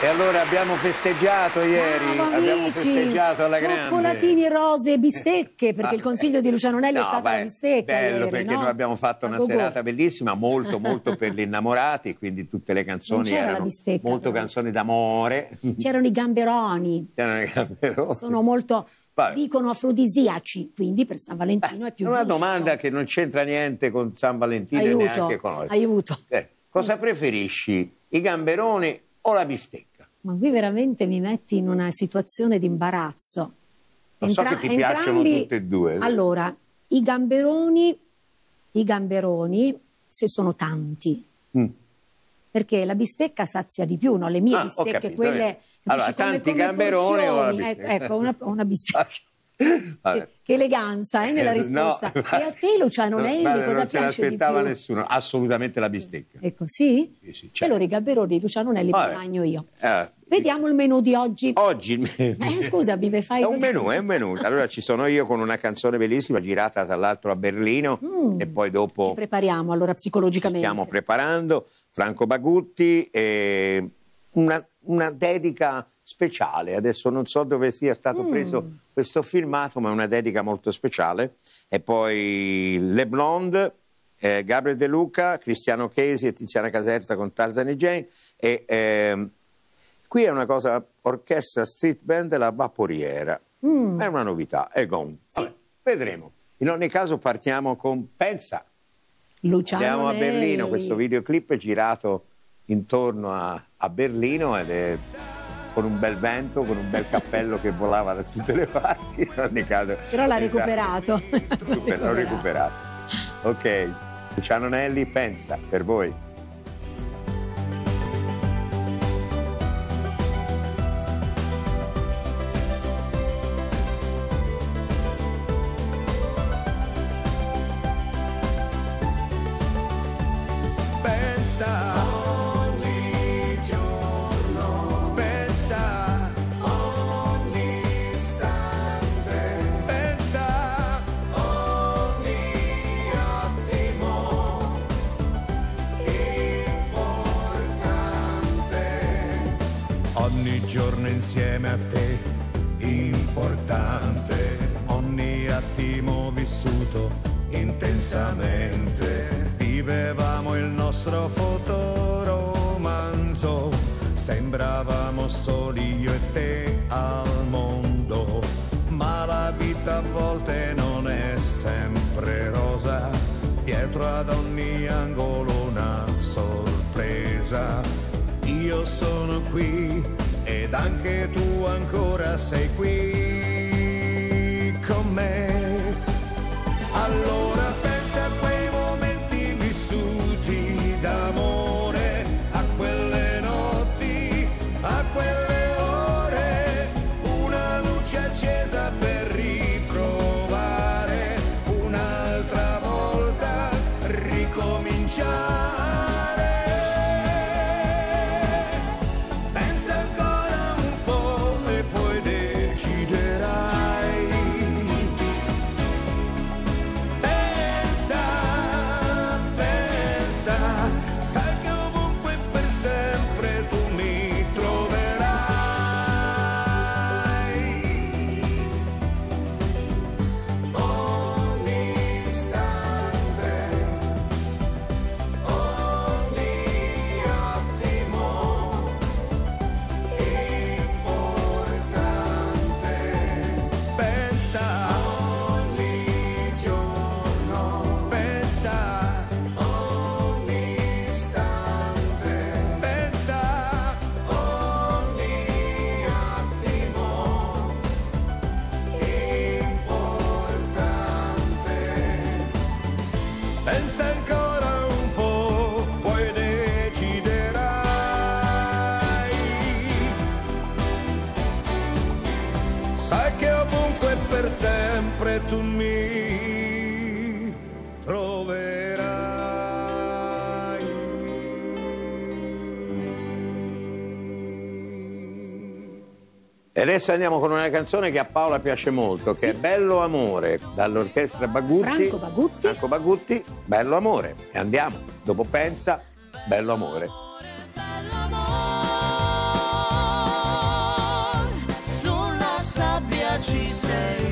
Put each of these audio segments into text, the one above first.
E allora abbiamo festeggiato ieri, Ciao, abbiamo amici. festeggiato alla grande. Cioccolatini rose e bistecche, perché il consiglio di Luciano Nelli è No, stata beh, la bistecca bello ieri, perché no? noi abbiamo fatto A una serata bellissima, molto molto per gli innamorati, quindi tutte le canzoni erano bistecca, molto però. canzoni d'amore. C'erano i gamberoni, C'erano i gamberoni. sono molto, Vabbè. dicono afrodisiaci, quindi per San Valentino è più Una giusto. domanda che non c'entra niente con San Valentino e Aiuto, neanche con oggi. aiuto. Eh, cosa preferisci, i gamberoni o la bistecca? Ma qui veramente mi metti in una situazione di imbarazzo. Lo so che ti piacciono tutte e due. Allora, i gamberoni, i gamberoni, se sono tanti, Mm. Perché la bistecca sazia di più, no? Le mie Ah, bistecche, capito, quelle... capisci, Allora, tanti gamberoni o porzioni. bistecca? Ecco, ecco, una, una bistecca. Che, che eleganza eh, nella Eh, risposta. no, e a te, Luciano no, Nelli, cosa non se piace di l'aspettava più? nessuno, assolutamente la bistecca. Ecco, sì? Sì, sì, E certo. allora i gamberoni di Luciano Nelli li io. Eh, Vediamo il menù di oggi. Oggi il Eh, scusami, mi fai è un menù, è un menù. Allora ci sono io con una canzone bellissima girata tra l'altro a Berlino Mm. e poi Ci dopo prepariamo allora ci psicologicamente. stiamo preparando. Franco Bagutti e una, una dedica speciale. Adesso non so dove sia stato Mm. preso questo filmato, ma è una dedica molto speciale. E poi Le Blonde, eh, Gabriel De Luca, Cristiano Chesi e Tiziana Caserta con Tarzan e Jane. E, ehm, qui è una cosa, orchestra street band La Vaporiera. Mm. È una novità, è gone. Vabbè, vedremo. In ogni caso partiamo con Pensa. Luciano Andiamo a. Berlino, questo videoclip è girato intorno a, a Berlino ed è con un bel vento, con un bel cappello che volava da tutte le parti. In ogni caso, Però l'ha esatto. recuperato. Super, l'ho recuperato. Ok, Luciano Nelli, pensa per voi. Sembravamo soli io e te al mondo. Ma la vita a volte non è sempre rosa, dietro ad ogni angolo una sorpresa. Io sono qui ed anche tu ancora sei qui con me. Allora Adesso andiamo con una canzone che a Paola piace molto, che è Bello Amore, dall'orchestra Bagutti. Franco Bagutti. Franco Bagutti, Bello Amore. E andiamo, dopo pensa, Bello Amore. Bello amor, sulla sabbia ci sei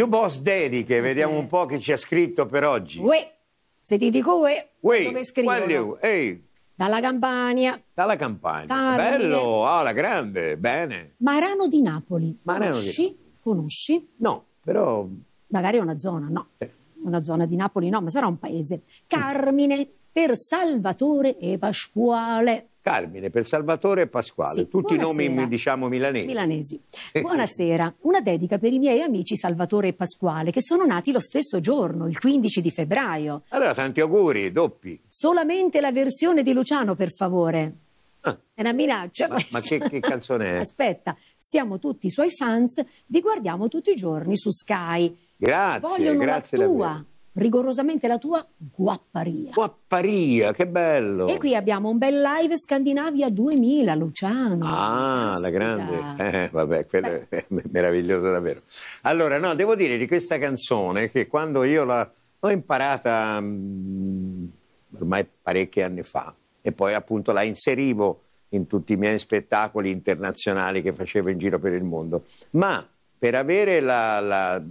Jukebox Dediche, vediamo un po' chi ci ha scritto per oggi. Uè, se ti dico uè, Uè, dove scrivono? Ehi, Dalla Campania, dalla campagna. Carmine. Bello, ah, la grande, bene. Marano di Napoli. Marano di- Conosci? Conosci? No, però Magari è una zona, no. Eh. Una zona di Napoli, no, ma sarà un paese. Carmine per Salvatore e Pasquale. Carmine, per Salvatore e Pasquale, Sì, tutti i nomi buonasera. diciamo milanesi. Milanesi. Buonasera. Una dedica per i miei amici Salvatore e Pasquale, che sono nati lo stesso giorno, il 15 di febbraio. Allora, tanti auguri, doppi. Solamente la versione di Luciano, per favore. Ah, È una minaccia. ma, ma che, che canzone è? Aspetta, siamo tutti i suoi fans, vi guardiamo tutti i giorni su Sky. Grazie, Vogliono grazie la tua, rigorosamente la tua guapparia. Guapparia, che bello. E qui abbiamo un bel live Scandinavia 2000, Luciano. Ah, la grande. Eh, vabbè, quello è meraviglioso davvero. Allora, no, devo dire di questa canzone che quando io l'ho imparata mm, ormai parecchi anni fa e poi appunto la inserivo in tutti i miei spettacoli internazionali che facevo in giro per il mondo, ma per avere la, la-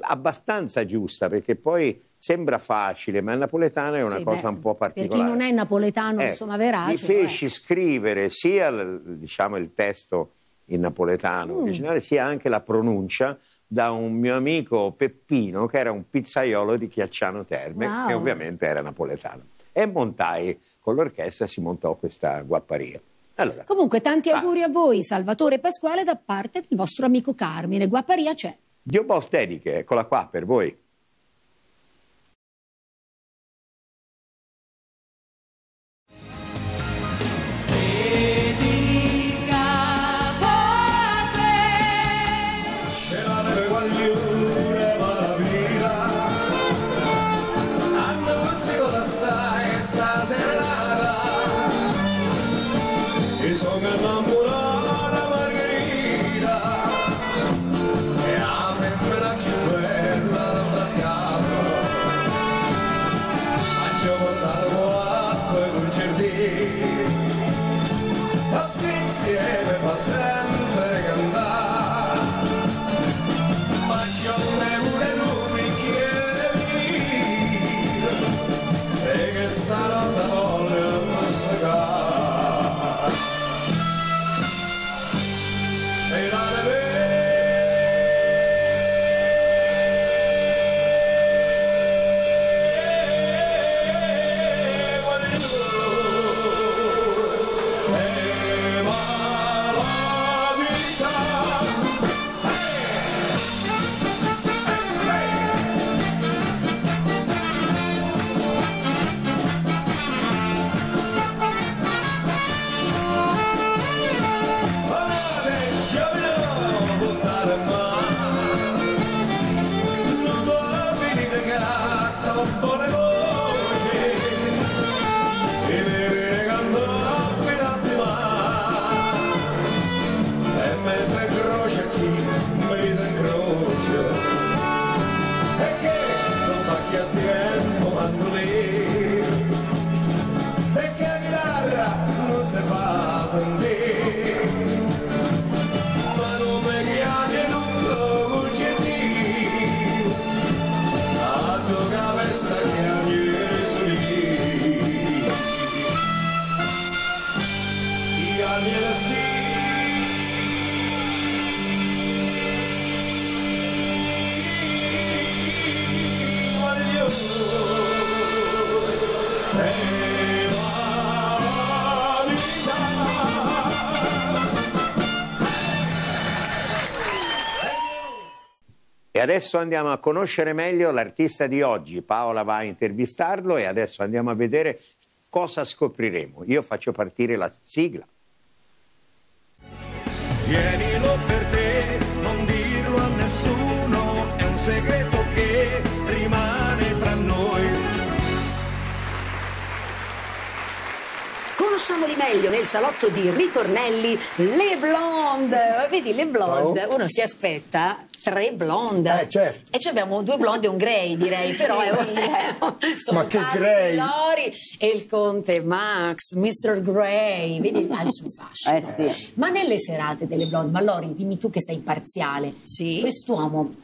abbastanza giusta, perché poi sembra facile, ma il napoletano è una Sì, cosa beh, un po' Per particolare. chi non è napoletano, Eh, insomma, verace. Mi feci scrivere sia diciamo, il testo in napoletano Mm. originale, sia anche la pronuncia da un mio amico Peppino, che era un pizzaiolo di Chiacciano Terme, Wow. che ovviamente era napoletano. E montai, con l'orchestra si montò questa guapparia. Allora, Comunque, tanti Ah. auguri a voi, Salvatore Pasquale, da parte del vostro amico Carmine. Guapparia c'è. Dio Ghiobba Osteliche, eccola qua per voi. Son enamoradas adesso andiamo a conoscere meglio l'artista di oggi. Paola va a intervistarlo e adesso andiamo a vedere cosa scopriremo. Io faccio partire la sigla. Tienilo per te, non dirlo a nessuno, è un segreto che rimane tra noi. Conosciamoli meglio nel salotto di Ritornelli, le blonde. Vedi, le blonde, uno si aspetta tre blonde. Eh, certo. E ci abbiamo due blonde e un grey, direi, però è sono Ma che grey? Lori e il conte Max, Mr. Grey, vedi ha il suo fascino. Eh, sì. Ma nelle serate delle blonde, ma Lori, dimmi tu che sei parziale. Sì. Quest'uomo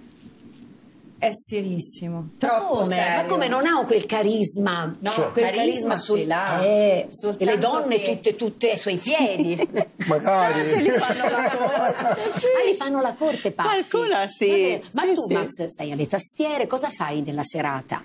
È serissimo. Ma Troppo come? serio. Ma come non ha quel carisma? No, Cioè, quel carisma sul- ce l'ha. Eh, Soltanto e le donne che- tutte, tutte ai suoi piedi. Magari. Ah, gli fanno la corte, Patti. Qualcuna sì, Vabbè, Ma sì, tu, sì. Max, stai alle tastiere, cosa fai nella serata?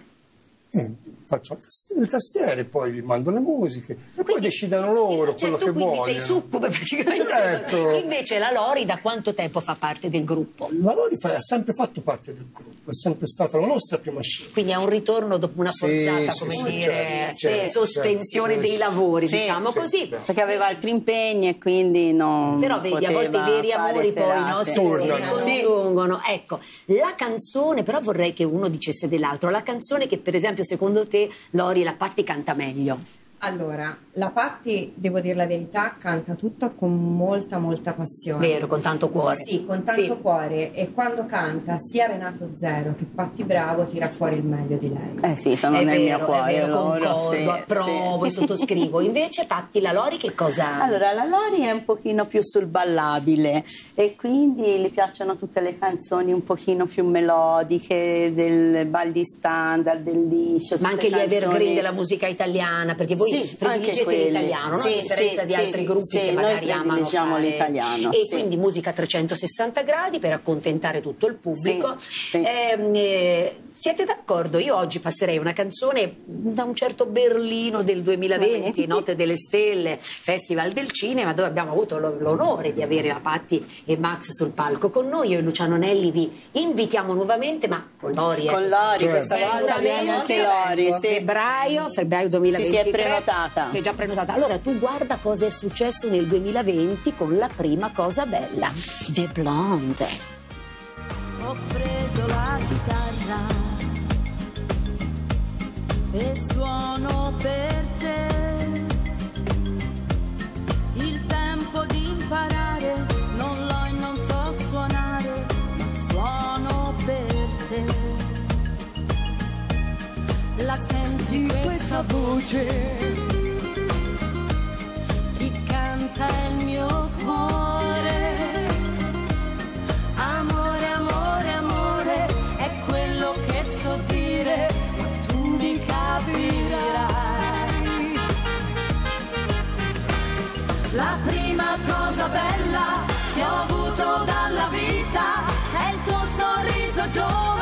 Eh, faccio le tast- le tastiere, poi vi mando le musiche e poi Quindi- decidano loro Cioè, quello tu che quindi vogliono. sei succube praticamente. Certo. Invece la Lori da quanto tempo fa parte del gruppo? La Lori fa- ha sempre fatto parte del gruppo, è sempre stata la nostra prima scelta. Quindi è un ritorno dopo una Sì, forzata, sì, come sì, dire, certo, certo, sospensione certo, dei lavori, sì, diciamo sì, così. certo. Perché aveva altri impegni e quindi non Però vedi, a volte i veri amori poi no, si ricongiungono. Ecco, la canzone, però vorrei che uno dicesse dell'altro, la canzone che per esempio secondo te Lori la Patti canta meglio. Allora, la Patti, devo dire la verità, canta tutto con molta, molta passione. Vero, con tanto cuore. Sì, con tanto Sì. cuore. E quando canta sia Renato Zero che Patti Bravo tira fuori il meglio di lei. Eh sì, sono È nel vero, mio cuore è vero, loro, concordo, sì, approvo sì. e sottoscrivo. Invece Patti la Lori che cosa? Allora, la Lori è un pochino più sul ballabile e quindi le piacciono tutte le canzoni un pochino più melodiche, del balli standard, del liscio. ma anche gli evergreen della musica italiana, perché voi Sì, quelli. l'italiano, no? Sì, a differenza sì, di altri gruppi che magari amano prediligiamo fare. l'italiano, E quindi musica a 360 gradi per accontentare tutto il pubblico. Ehm, eh, siete d'accordo? Io oggi passerei una canzone da un certo Berlino del 2020, Notte delle Stelle, Festival del Cinema, dove abbiamo avuto lo- l'onore di avere la Patti e Max sul palco con noi. Io e Luciano Nelli vi invitiamo nuovamente, ma con Lori. eh, Con Lori, Certo. questa volta viene anche Lori. Sì. Febbraio, febbraio 2023. Sì, si è prenotata. Si è già prenotata. Allora tu guarda cosa è successo nel 2020 con la prima cosa bella, The Blonde. Ho preso la chitarra e suono per te. Il tempo di imparare non l'ho e non so suonare, ma suono per te. La senti questa voce? Chi canta il mio cuore. 中。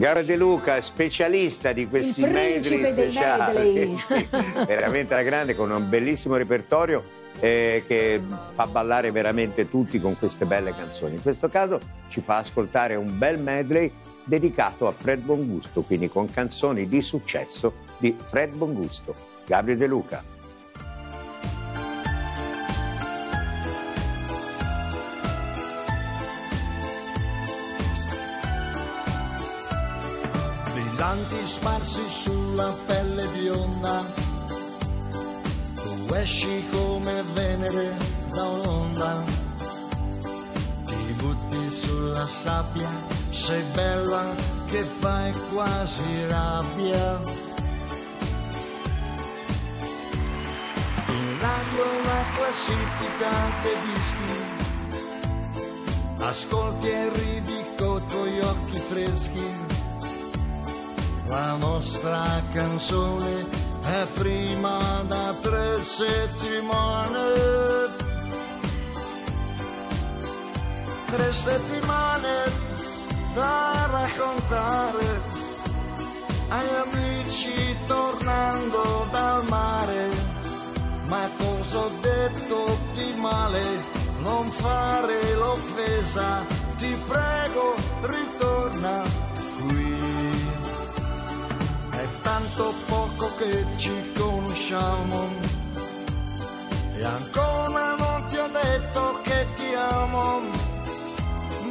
Gara De Luca, specialista di questi medley speciali, veramente la grande, con un bellissimo repertorio eh, che fa ballare veramente tutti con queste belle canzoni. In questo caso ci fa ascoltare un bel medley dedicato a Fred Bongusto, quindi con canzoni di successo di Fred Bongusto. Gabriele De Luca. Brillanti sparsi sulla pelle bionda. Tu esci come Venere da un'onda, ti butti sulla sabbia, sei bella che fai quasi rabbia. In radio una classifica dei dischi, ascolti e ridi con i tuoi occhi freschi la nostra canzone è prima da tre settimane. Tre settimane da raccontare agli amici tornando dal mare. Ma cosa ho detto di male? Non fare l'offesa, ti prego, ci conosciamo e ancora non ti ho detto che ti amo,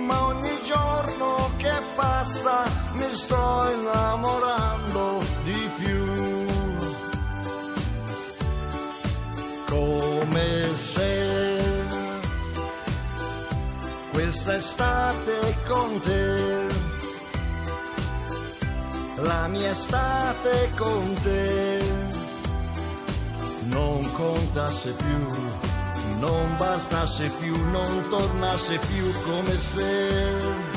ma ogni giorno che passa mi sto innamorando di più. Come se quest'estate con te la mia estate con te non contasse più, non bastasse più, non tornasse più come se.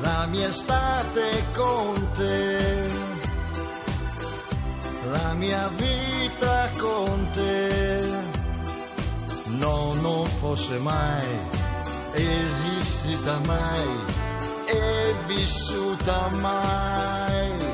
La mia estate con te, la mia vita con te, no, non fosse mai esistita mai vissuta mai.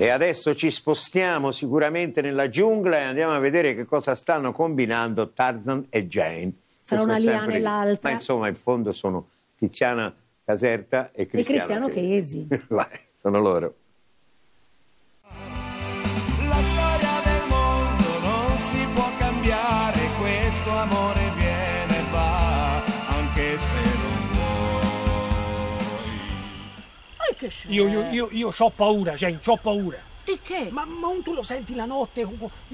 E adesso ci spostiamo sicuramente nella giungla e andiamo a vedere che cosa stanno combinando Tarzan e Jane. Tra una liana sempre- e l'altra. Ma insomma, in fondo sono Tiziana Caserta e E Cristiano, Cristiano Chesi. Vai, sono loro. La storia del mondo non si può cambiare, questo amore viene e va, anche se non vuoi. Io, io, io, io ho paura, Jane, ho paura. Di che? Ma, ma tu lo senti la notte?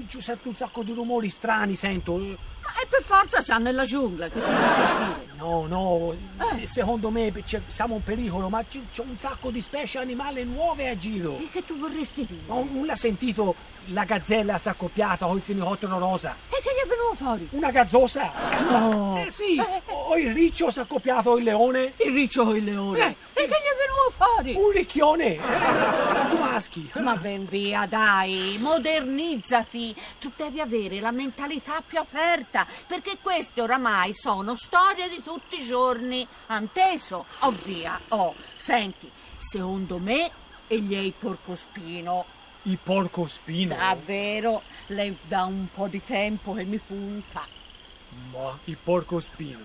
Ci sento un sacco di rumori strani, sento. Ma è per forza siamo nella giungla che devi sentire. No, no, Eh. secondo me siamo in pericolo, ma c'è, c'è un sacco di specie animali nuove a giro. E che tu vorresti dire? No, non l'ha sentito la gazzella si è accoppiata con il fenicottero rosa? E che gli è venuto fuori? Una gazzosa? No. Eh sì, o il riccio si è accoppiato con il leone? Il riccio con il leone. Eh. E che gli è venuto fuori? Un ricchione? Due maschi. Ma ben via, dai, modernizzati. Tu devi avere la mentalità più aperta, perché queste oramai sono storie di tutti i giorni. Anteso? Oh via, oh, senti, secondo me egli è il porcospino. Il porco spino. Davvero, lei da un po' di tempo che mi punta. Ma il porco spino,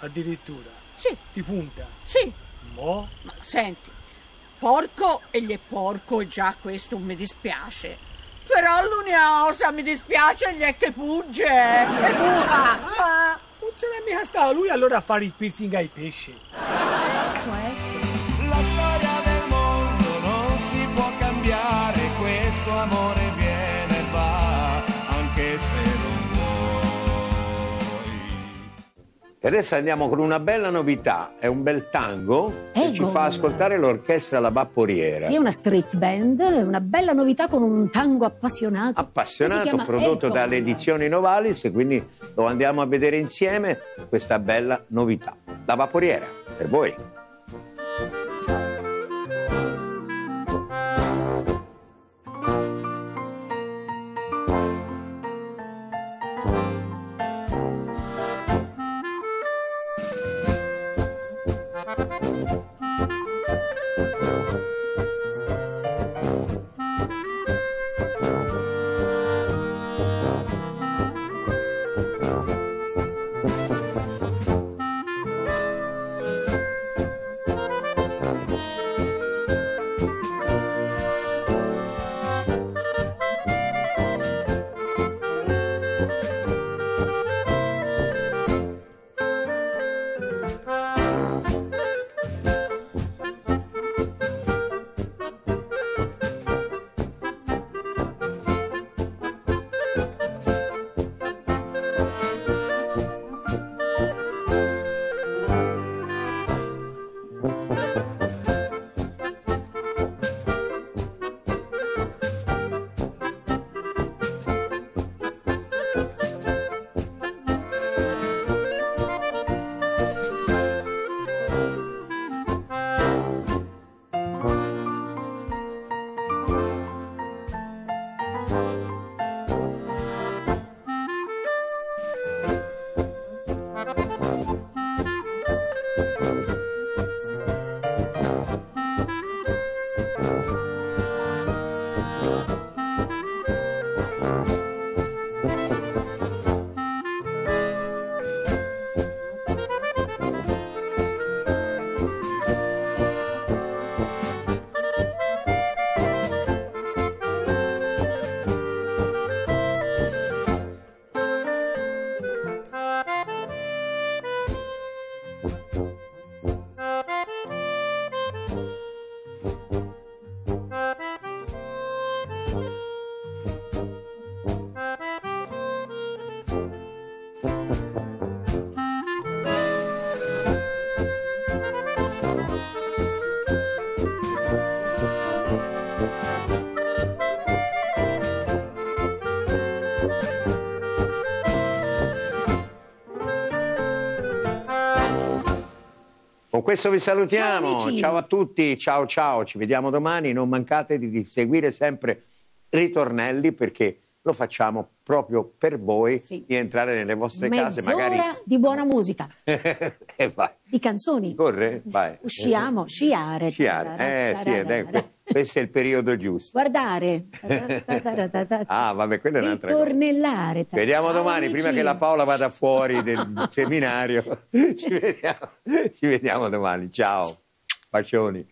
addirittura. Sì, Ti punta. sì, Ma ma senti, porco egli è porco e già questo mi dispiace. Però l'unica cosa mi dispiace gli è che pugge. E buca. Ma non se n'è mica stato lui allora a fare il piercing ai pesci. può essere. La storia del mondo non si può cambiare, questo amore viene E adesso andiamo con una bella novità, è un bel tango che ci Ego. fa ascoltare l'orchestra La Vapporiera. Sì, è una street band, una bella novità con un tango appassionato. Si Appassionato, prodotto Ego. dalle edizioni Novalis quindi lo andiamo a vedere insieme questa bella novità. La Vaporiera. per voi. Questo vi salutiamo. Ciao, ciao a tutti, ciao ciao, ci vediamo domani. Non mancate di, seguire sempre Ritornelli perché lo facciamo proprio per voi Sì. di entrare nelle vostre case, Mezz'ora magari. di buona musica, e vai. di canzoni. Corre? Vai. Usciamo, sciare. Sciare. Eh sì, ed è- questo è il periodo giusto. Guardare. Ah, vabbè, quella è un'altra cosa. Ritornellare. Vediamo Ciao, domani, prima che la Paola vada fuori del seminario. Ci vediamo, ci vediamo domani. Ciao. Bacioni.